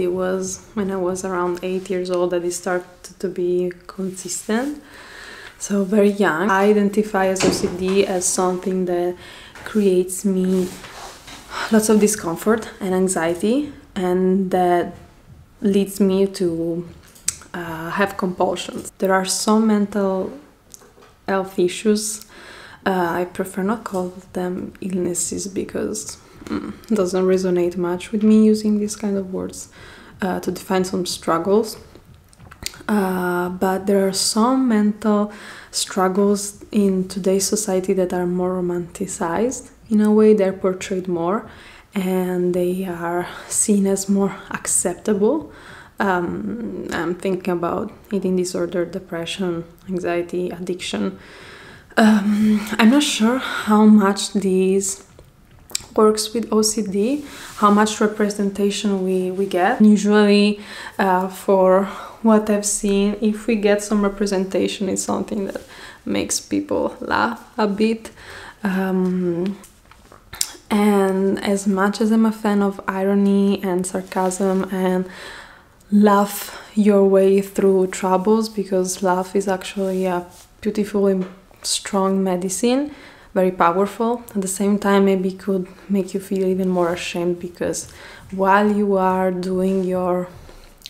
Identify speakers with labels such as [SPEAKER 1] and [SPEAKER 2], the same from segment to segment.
[SPEAKER 1] it was when I was around eight years old that it started to be consistent. So very young. I identify as OCD as something that creates me lots of discomfort and anxiety and that leads me to uh, have compulsions. There are some mental health issues. Uh, I prefer not call them illnesses because doesn't resonate much with me using these kind of words uh, to define some struggles. Uh, but there are some mental struggles in today's society that are more romanticized in a way they're portrayed more and they are seen as more acceptable um, i'm thinking about eating disorder depression anxiety addiction um, i'm not sure how much these works with OCD, how much representation we, we get. Usually, uh, for what I've seen, if we get some representation, it's something that makes people laugh a bit. Um, and as much as I'm a fan of irony and sarcasm and laugh your way through troubles, because laugh is actually a beautiful and strong medicine, very powerful. At the same time, maybe could make you feel even more ashamed because while you are doing your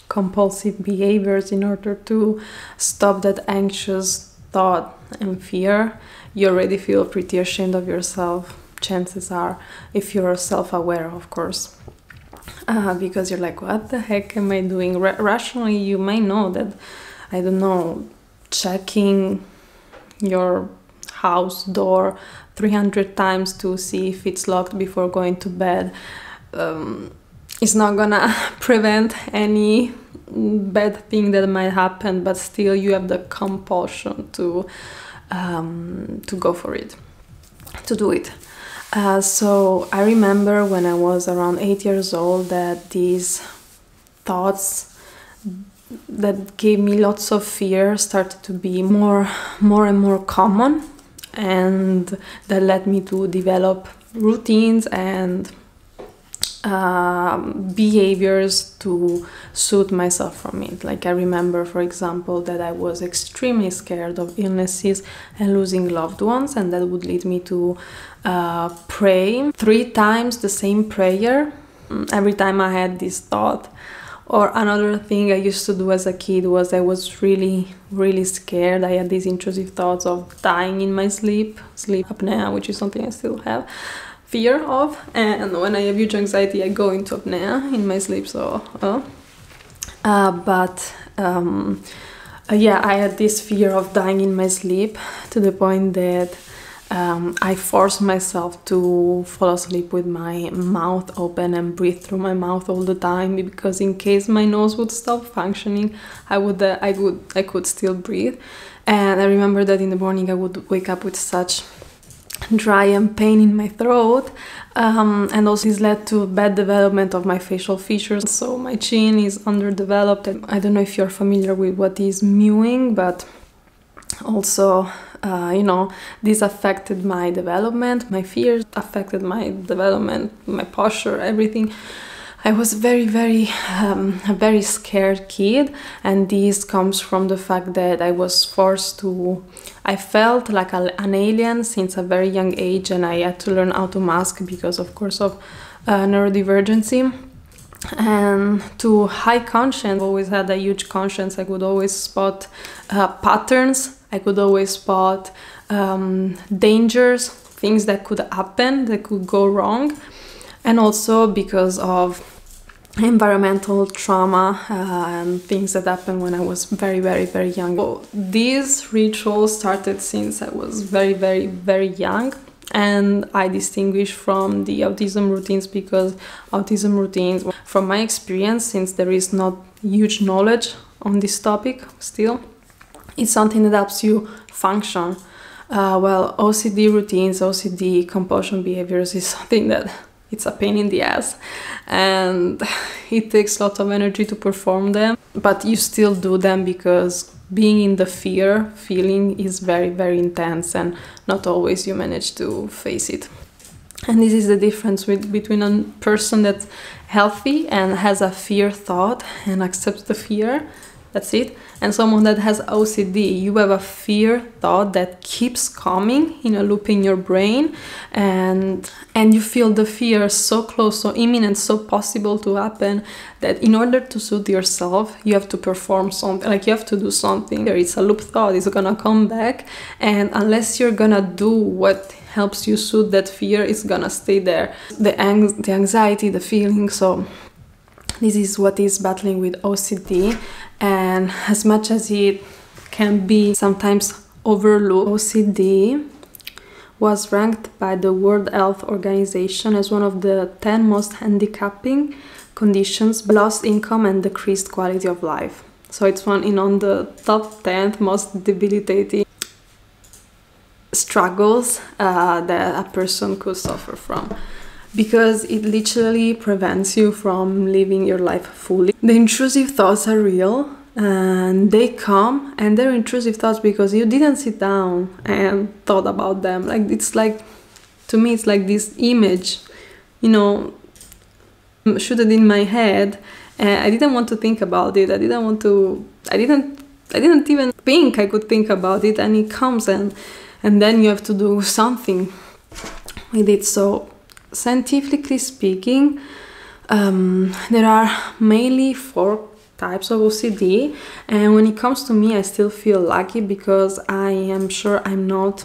[SPEAKER 1] compulsive behaviors in order to stop that anxious thought and fear, you already feel pretty ashamed of yourself. Chances are if you're self-aware of course. Uh, because you're like what the heck am i doing? Rationally you might know that i don't know checking your house door 300 times to see if it's locked before going to bed. Um, is not gonna prevent any bad thing that might happen but still you have the compulsion to um, to go for it to do it. Uh, so I remember when I was around eight years old that these thoughts that gave me lots of fear started to be more more and more common and that led me to develop routines and um, behaviors to suit myself from it. Like I remember, for example, that I was extremely scared of illnesses and losing loved ones, and that would lead me to uh, pray three times the same prayer mm, every time I had this thought. Or another thing I used to do as a kid was I was really, really scared. I had these intrusive thoughts of dying in my sleep, sleep apnea, which is something I still have fear of and when I have huge anxiety I go into apnea in my sleep so uh, uh, but um, uh, yeah I had this fear of dying in my sleep to the point that um, I forced myself to fall asleep with my mouth open and breathe through my mouth all the time because in case my nose would stop functioning I would uh, I would I could still breathe. And I remember that in the morning I would wake up with such dry and pain in my throat um, and also this led to bad development of my facial features. So my chin is underdeveloped. I don't know if you're familiar with what is mewing but also uh, you know this affected my development my fears affected my development my posture everything I was very, very, um, a very scared kid, and this comes from the fact that I was forced to. I felt like a, an alien since a very young age, and I had to learn how to mask because, of course, of uh, neurodivergency. And to high conscience, always had a huge conscience. I could always spot uh, patterns. I could always spot um, dangers, things that could happen, that could go wrong and also because of environmental trauma uh, and things that happened when I was very, very, very young. These rituals started since I was very, very, very young. And I distinguish from the autism routines because autism routines, from my experience, since there is not huge knowledge on this topic still, it's something that helps you function. Uh, well, OCD routines, OCD compulsion behaviors is something that it's a pain in the ass and it takes a lot of energy to perform them but you still do them because being in the fear feeling is very very intense and not always you manage to face it and this is the difference with, between a person that's healthy and has a fear thought and accepts the fear that's it. And someone that has ocd you have a fear thought that keeps coming in a loop in your brain and and you feel the fear so close so imminent so possible to happen that in order to soothe yourself you have to perform something like you have to do something. There it's a loop thought it's gonna come back and unless you're gonna do what helps you soothe that fear it's gonna stay there. The, ang- the anxiety the feeling so this is what is battling with OCD and as much as it can be sometimes overlooked OCD was ranked by the World Health Organization as one of the 10 most handicapping conditions lost income and decreased quality of life. So it's one in on the top 10 most debilitating struggles uh, that a person could suffer from because it literally prevents you from living your life fully. The intrusive thoughts are real and they come and they're intrusive thoughts because you didn't sit down and thought about them. Like it's like to me it's like this image, you know, shooted in my head and I didn't want to think about it. I didn't want to I didn't I didn't even think I could think about it and it comes and and then you have to do something with it. So scientifically speaking, um, there are mainly four types of OCD, and when it comes to me, I still feel lucky because I am sure I'm not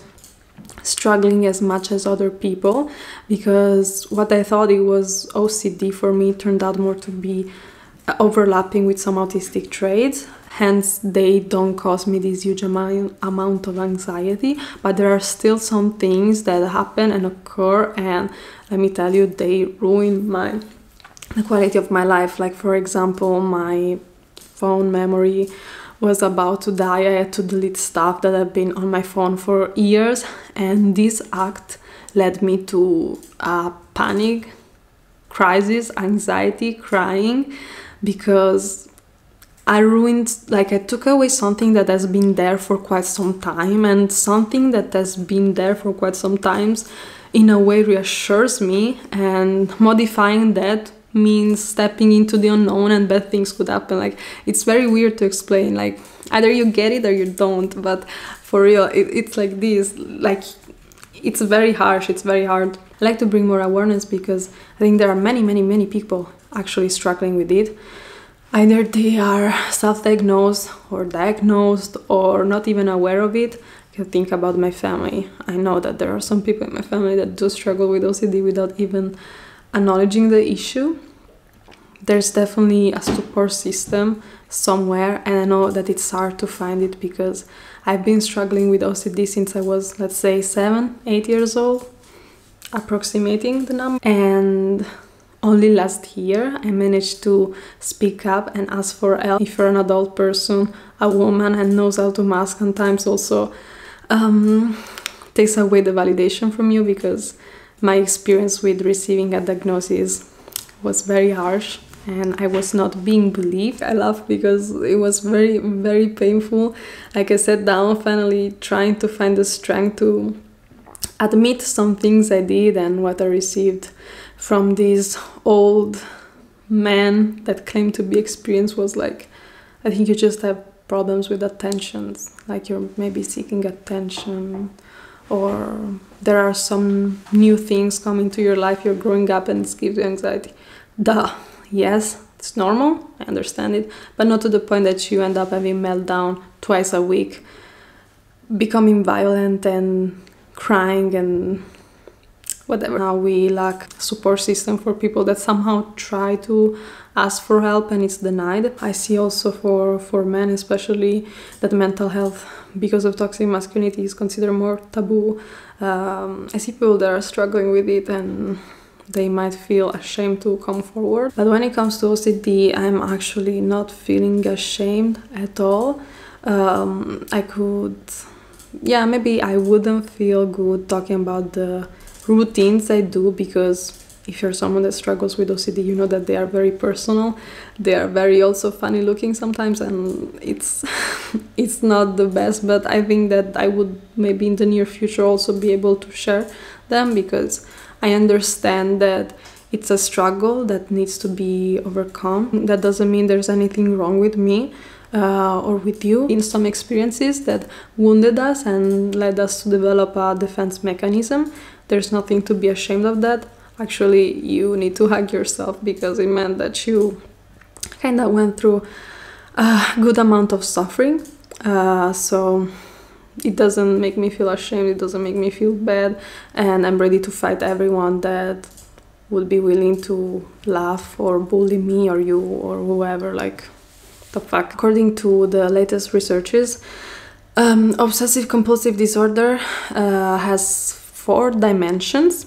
[SPEAKER 1] struggling as much as other people because what I thought it was OCD for me turned out more to be overlapping with some autistic traits hence they don't cause me this huge amount, amount of anxiety but there are still some things that happen and occur and let me tell you they ruin my the quality of my life. Like for example my phone memory was about to die. I had to delete stuff that had been on my phone for years and this act led me to a panic crisis anxiety crying because I ruined, like, I took away something that has been there for quite some time, and something that has been there for quite some times in a way reassures me, and modifying that means stepping into the unknown and bad things could happen. Like, it's very weird to explain. Like, either you get it or you don't, but for real, it, it's like this. Like, it's very harsh, it's very hard. I like to bring more awareness because I think there are many, many, many people actually struggling with it. Either they are self-diagnosed or diagnosed or not even aware of it. You think about my family. I know that there are some people in my family that do struggle with ocd without even acknowledging the issue. There's definitely a support system somewhere and i know that it's hard to find it because i've been struggling with ocd since i was let's say seven eight years old approximating the number. And only last year I managed to speak up and ask for help. If you're an adult person, a woman, and knows how to mask, sometimes also um, takes away the validation from you because my experience with receiving a diagnosis was very harsh and I was not being believed. I laugh because it was very, very painful. Like I sat down, finally trying to find the strength to admit some things I did and what I received from these old men that claim to be experienced was like, I think you just have problems with attentions, like you're maybe seeking attention, or there are some new things coming to your life, you're growing up and it gives you anxiety. Duh, yes, it's normal, I understand it, but not to the point that you end up having meltdown twice a week, becoming violent and crying and whatever. Now we lack support system for people that somehow try to ask for help and it's denied. I see also for, for men especially that mental health because of toxic masculinity is considered more taboo. Um, I see people that are struggling with it and they might feel ashamed to come forward. But when it comes to OCD, I'm actually not feeling ashamed at all. Um, I could, yeah, maybe I wouldn't feel good talking about the routines I do because if you're someone that struggles with OCD, you know that they are very personal. They are very also funny looking sometimes, and it's it's not the best. But I think that I would maybe in the near future also be able to share them because I understand that it's a struggle that needs to be overcome. That doesn't mean there's anything wrong with me. Uh, or with you in some experiences that wounded us and led us to develop a defense mechanism. There's nothing to be ashamed of that. Actually, you need to hug yourself because it meant that you kind of went through a good amount of suffering. Uh, so it doesn't make me feel ashamed, it doesn't make me feel bad, and I'm ready to fight everyone that would be willing to laugh or bully me or you or whoever. Like, the fuck. According to the latest researches, um, obsessive compulsive disorder uh, has four dimensions.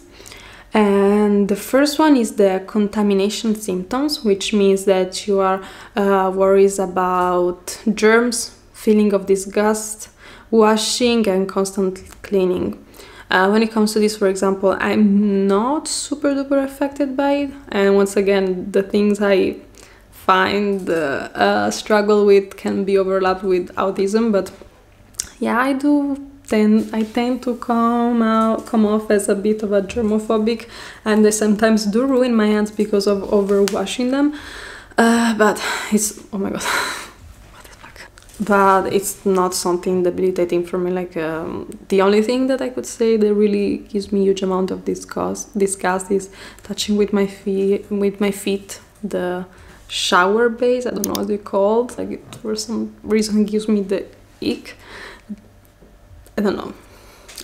[SPEAKER 1] And the first one is the contamination symptoms, which means that you are uh, worries about germs, feeling of disgust, washing, and constant cleaning. Uh, when it comes to this, for example, I'm not super duper affected by it. And once again, the things I find uh, uh, struggle with can be overlapped with autism, but yeah, I do then I tend to come out, come off as a bit of a germophobic, and I sometimes do ruin my hands because of overwashing them. Uh, but it's oh my god, what the fuck? But it's not something debilitating for me. Like um, the only thing that I could say that really gives me huge amount of disgust, disgust is touching with my feet, with my feet the shower base. I don't know what it's called. Like it, for some reason, gives me the ick I don't know.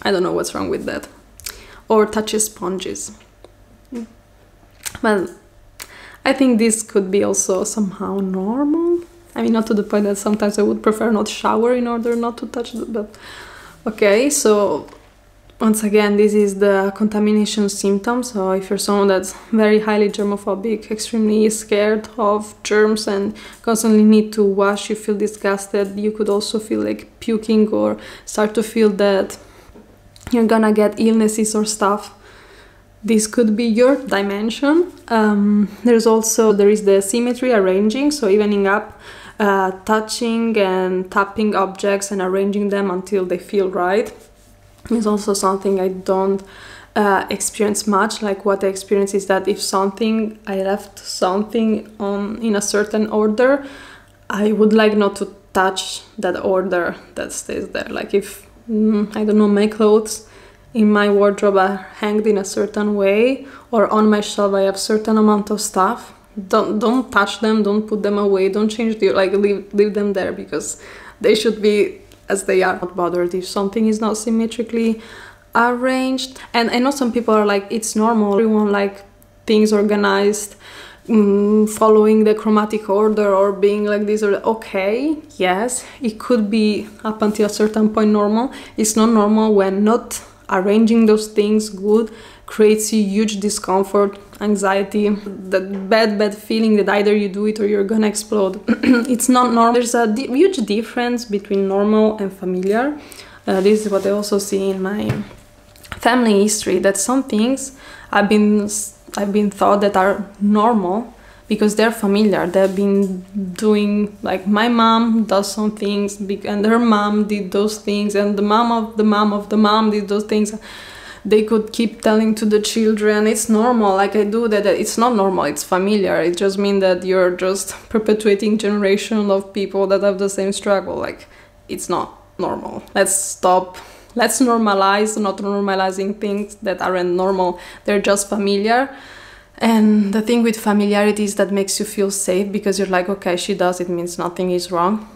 [SPEAKER 1] I don't know what's wrong with that. Or touches sponges. Well, I think this could be also somehow normal. I mean, not to the point that sometimes I would prefer not shower in order not to touch it, but okay, so once again, this is the contamination symptom. So if you're someone that's very highly germophobic, extremely scared of germs and constantly need to wash, you feel disgusted, you could also feel like puking or start to feel that you're gonna get illnesses or stuff. This could be your dimension. Um, there's also there is the symmetry arranging, so evening up, uh, touching and tapping objects and arranging them until they feel right is also something I don't uh, experience much. Like what I experience is that if something I left something on in a certain order, I would like not to touch that order that stays there. Like if mm, I don't know my clothes in my wardrobe are hanged in a certain way or on my shelf I have certain amount of stuff. Don't don't touch them. Don't put them away. Don't change the like leave leave them there because they should be as they are not bothered if something is not symmetrically arranged. And i know some people are like it's normal everyone like things organized mm, following the chromatic order or being like this or okay yes it could be up until a certain point normal. It's not normal when not arranging those things good creates you huge discomfort anxiety that bad bad feeling that either you do it or you're gonna explode. It's not normal. There's a di huge difference between normal and familiar. Uh, this is what i also see in my family history that some things i've been i've been thought that are normal because they're familiar. They've been doing like my mom does some things and her mom did those things and the mom of the mom of the mom did those things they could keep telling to the children it's normal like i do that. It's not normal it's familiar. It just means that you're just perpetuating generation of people that have the same struggle. Like it's not normal. Let's stop. Let's normalize not normalizing things that aren't normal. They're just familiar. And the thing with familiarity is that makes you feel safe because you're like okay she does it means nothing is wrong.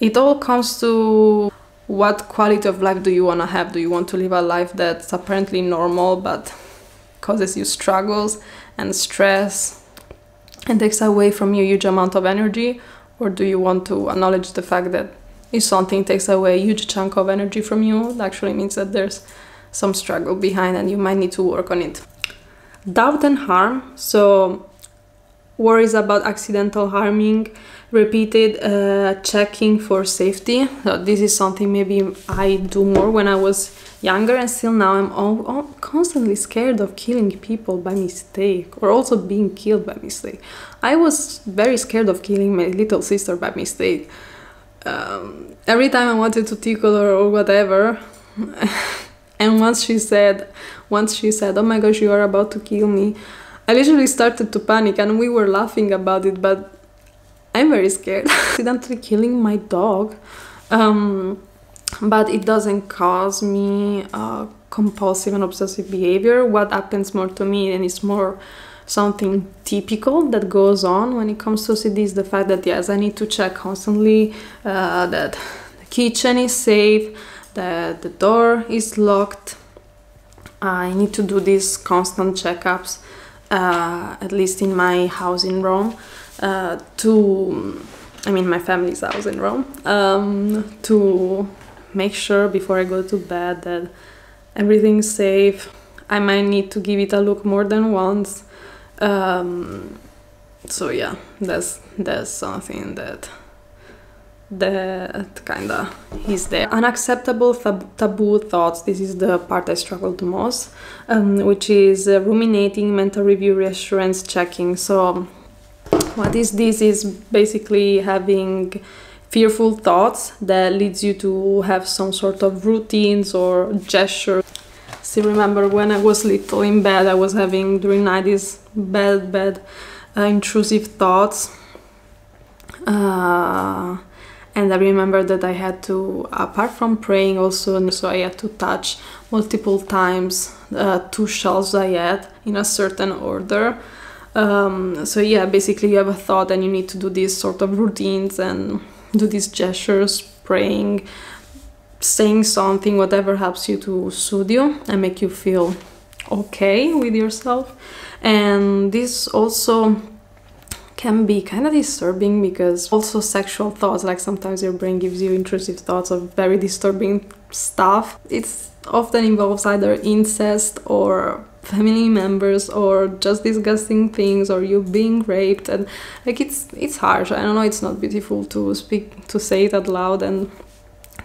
[SPEAKER 1] It all comes to what quality of life do you want to have? Do you want to live a life that's apparently normal but causes you struggles and stress and takes away from you a huge amount of energy? Or do you want to acknowledge the fact that if something takes away a huge chunk of energy from you, it actually means that there's some struggle behind and you might need to work on it. Doubt and harm. So, worries about accidental harming repeated uh, checking for safety. So this is something maybe I do more when I was younger and still now I'm all, all constantly scared of killing people by mistake or also being killed by mistake. I was very scared of killing my little sister by mistake. Um, every time I wanted to tickle her or whatever, And once she said, once she said, "Oh my gosh, you are about to kill me," I literally started to panic, and we were laughing about it. But I'm very scared. Accidentally killing my dog, um, but it doesn't cause me uh, compulsive and obsessive behavior. What happens more to me, and it's more something typical that goes on when it comes to OCD is the fact that yes, I need to check constantly uh, that the kitchen is safe that the door is locked. I need to do these constant checkups, uh, at least in my house in Rome, uh, to, I mean, my family's house in Rome, um, to make sure before I go to bed that everything's safe. I might need to give it a look more than once. Um, so yeah, that's that's something that that kind of is there. Unacceptable tab taboo thoughts. This is the part I struggled the most, um, which is uh, ruminating, mental review, reassurance checking. So, what is this? Is basically having fearful thoughts that leads you to have some sort of routines or gesture. Still remember when I was little in bed, I was having during night these bad, bad, uh, intrusive thoughts. Uh, and I remember that I had to, apart from praying also, so I had to touch multiple times uh, two shells I had in a certain order. Um, so yeah, basically you have a thought and you need to do these sort of routines and do these gestures, praying, saying something, whatever helps you to soothe you and make you feel okay with yourself. And this also can be kind of disturbing because also sexual thoughts like sometimes your brain gives you intrusive thoughts of very disturbing stuff. It's often involves either incest or family members or just disgusting things or you being raped and like it's it's harsh. I don't know it's not beautiful to speak to say it out loud and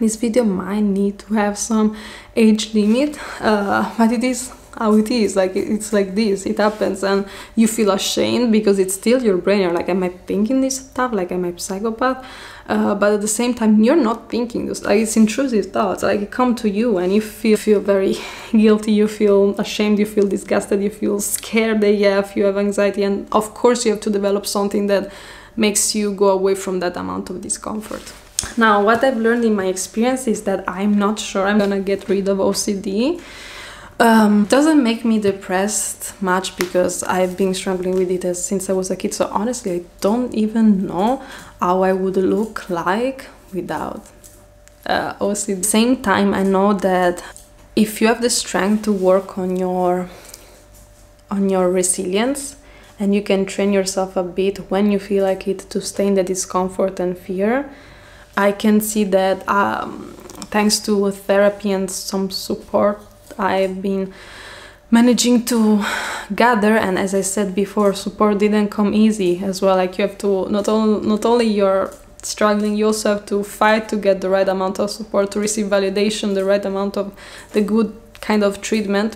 [SPEAKER 1] this video might need to have some age limit uh, but it is how it is. Like it's like this. It happens and you feel ashamed because it's still your brain. You're like am i thinking this stuff? Like am i a psychopath? Uh, but at the same time you're not thinking this. Like it's intrusive thoughts. Like it come to you and you feel feel very guilty. You feel ashamed. You feel disgusted. You feel scared. AF you have anxiety. And of course you have to develop something that makes you go away from that amount of discomfort. Now what i've learned in my experience is that i'm not sure i'm gonna get rid of ocd um, doesn't make me depressed much because I've been struggling with it since I was a kid. So honestly, I don't even know how I would look like without uh, OCD. Same time, I know that if you have the strength to work on your on your resilience and you can train yourself a bit when you feel like it to stay in the discomfort and fear, I can see that um, thanks to therapy and some support I've been managing to gather and as I said before support didn't come easy as well. Like you have to not only not only you're struggling you also have to fight to get the right amount of support to receive validation the right amount of the good kind of treatment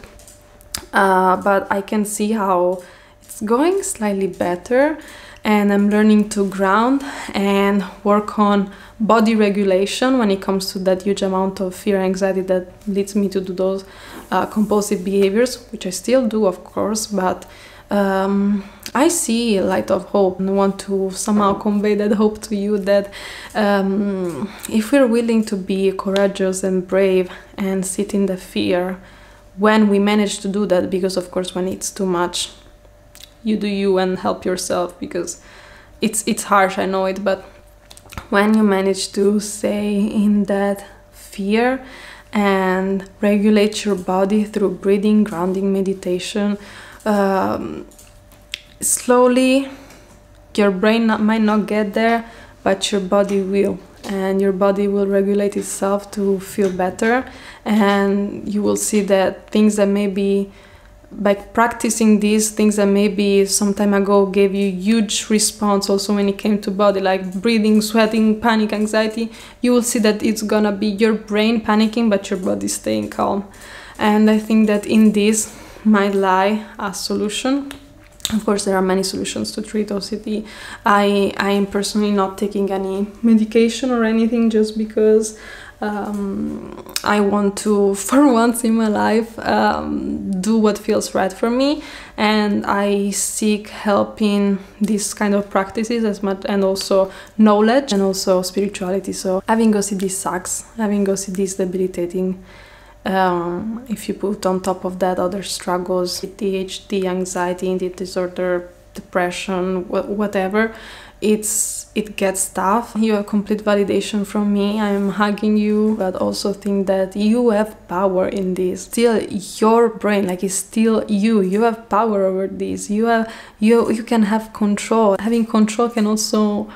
[SPEAKER 1] uh, but I can see how it's going slightly better and I'm learning to ground and work on body regulation when it comes to that huge amount of fear and anxiety that leads me to do those uh, compulsive behaviors which i still do of course but um, I see a light of hope and want to somehow convey that hope to you that um, if we're willing to be courageous and brave and sit in the fear when we manage to do that because of course when it's too much you do you and help yourself because it's it's harsh I know it but when you manage to stay in that fear and regulate your body through breathing, grounding, meditation, um, slowly your brain not, might not get there, but your body will. And your body will regulate itself to feel better, and you will see that things that may maybe by practicing these things that maybe some time ago gave you huge response also when it came to body like breathing sweating panic anxiety you will see that it's gonna be your brain panicking but your body staying calm. And i think that in this might lie a solution. Of course there are many solutions to treat ocd i i am personally not taking any medication or anything just because um, I want to, for once in my life, um, do what feels right for me, and I seek help in these kind of practices as much, and also knowledge and also spirituality. So having OCD sucks. Having OCD is debilitating. Um, if you put on top of that other struggles, ADHD, anxiety, eating disorder, depression, wh whatever, it's it gets tough. You have complete validation from me. I'm hugging you, but also think that you have power in this. Still your brain, like it's still you. You have power over this. You have you you can have control. Having control can also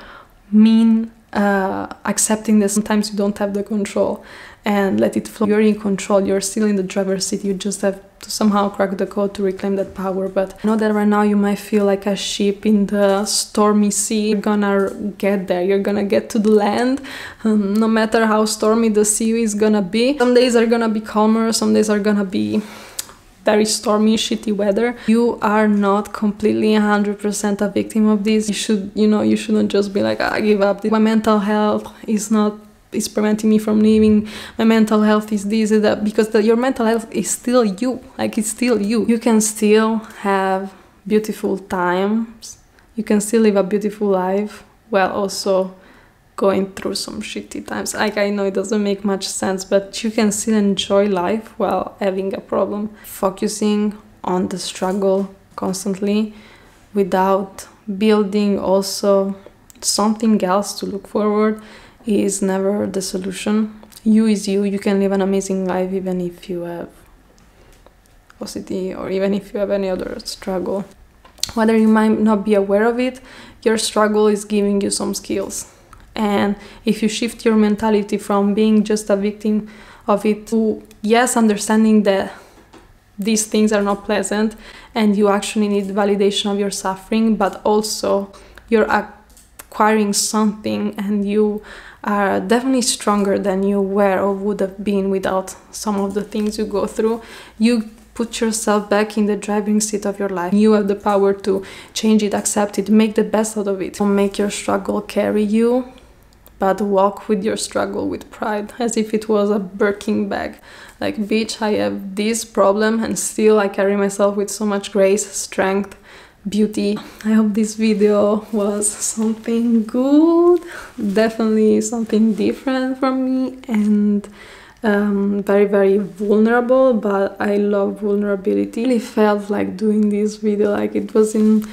[SPEAKER 1] mean uh, accepting that sometimes you don't have the control and let it flow. You're in control, you're still in the driver's seat, you just have to somehow crack the code to reclaim that power. But I know that right now you might feel like a ship in the stormy sea. You're gonna get there, you're gonna get to the land, um, no matter how stormy the sea is gonna be. Some days are gonna be calmer, some days are gonna be very stormy, shitty weather. You are not completely 100% a victim of this. You should, you know, you shouldn't just be like, I ah, give up. My mental health is not is preventing me from living. My mental health is this is that because the, your mental health is still you. Like it's still you. You can still have beautiful times. You can still live a beautiful life while also going through some shitty times. Like i know it doesn't make much sense but you can still enjoy life while having a problem. Focusing on the struggle constantly without building also something else to look forward is never the solution. You is you. You can live an amazing life even if you have OCD or even if you have any other struggle. Whether you might not be aware of it, your struggle is giving you some skills. And if you shift your mentality from being just a victim of it to, yes, understanding that these things are not pleasant and you actually need validation of your suffering, but also you're acquiring something and you are definitely stronger than you were or would have been without some of the things you go through. You put yourself back in the driving seat of your life. You have the power to change it, accept it, make the best out of it. Don't make your struggle carry you, but walk with your struggle with pride, as if it was a Birkin bag. Like, bitch, I have this problem and still I carry myself with so much grace, strength, beauty. I hope this video was something good, definitely something different from me and um, very very vulnerable but I love vulnerability. I really felt like doing this video like it was in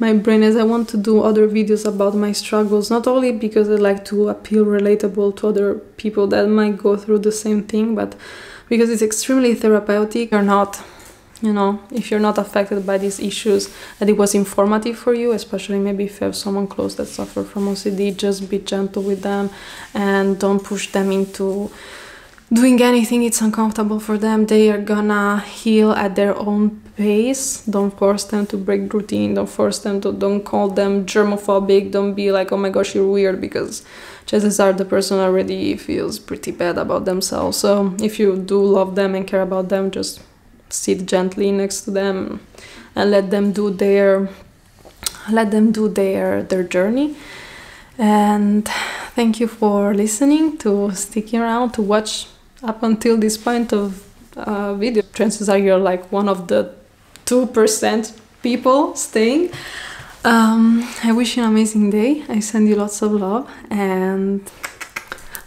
[SPEAKER 1] my brain as I want to do other videos about my struggles not only because I like to appeal relatable to other people that might go through the same thing but because it's extremely therapeutic or not you know if you're not affected by these issues that it was informative for you especially maybe if you have someone close that suffer from ocd just be gentle with them and don't push them into doing anything it's uncomfortable for them. They are gonna heal at their own pace. Don't force them to break routine. Don't force them to don't call them germophobic. Don't be like oh my gosh you're weird because chances are the person already feels pretty bad about themselves. So if you do love them and care about them just sit gently next to them and let them do their let them do their their journey. And thank you for listening to sticking around to watch up until this point of uh, video. Chances are you're like one of the 2% people staying. Um, I wish you an amazing day. I send you lots of love and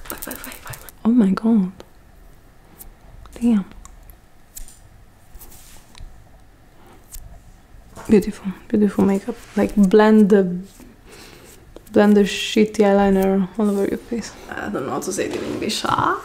[SPEAKER 1] bye bye bye bye. Oh my god. Damn Beautiful, beautiful makeup. Like blend the blend the shitty eyeliner all over your face. I don't know how to say it in English. Ah.